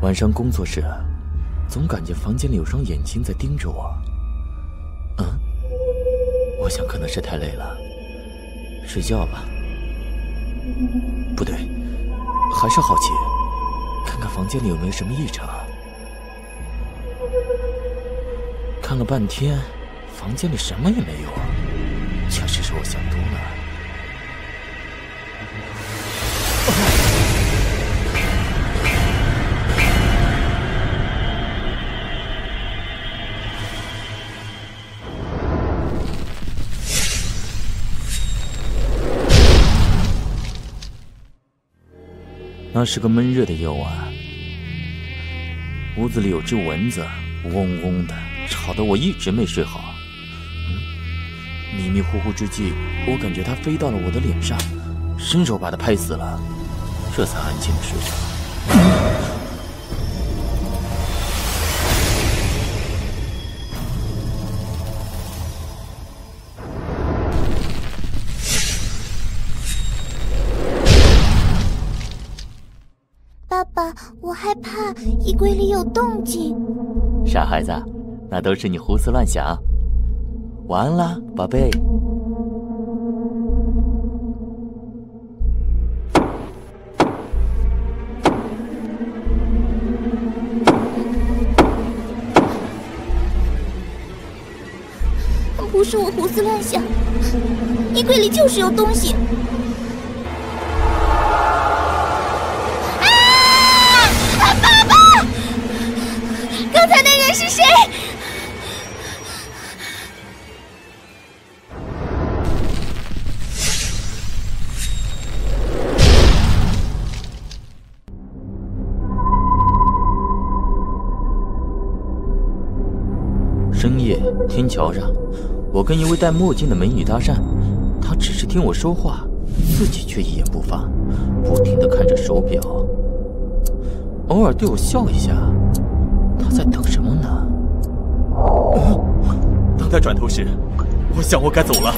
晚上工作时总感觉房间里有双眼睛在盯着我。嗯？我想可能是太累了。睡觉吧。不对还是好奇看看房间里有没有什么异常看了半天，房间里什么也没有啊，确实是我想多了。那是个闷热的夜晚，屋子里有只蚊子，嗡嗡的，吵得我一直没睡好。嗯，迷迷糊糊之际，我感觉它飞到了我的脸上，伸手把它拍死了，这才安静的睡着。我害怕衣柜里有动静。傻孩子，那都是你胡思乱想。晚安啦，宝贝。不是我胡思乱想，衣柜里就是有东西。啊！爸爸，刚才那人是谁？深夜天桥上，我跟一位戴墨镜的美女搭讪，她只是听我说话，自己却一言不发，不停地看着手表，偶尔对我笑一下。她在等什么呢？当她转头时，我想我该走了。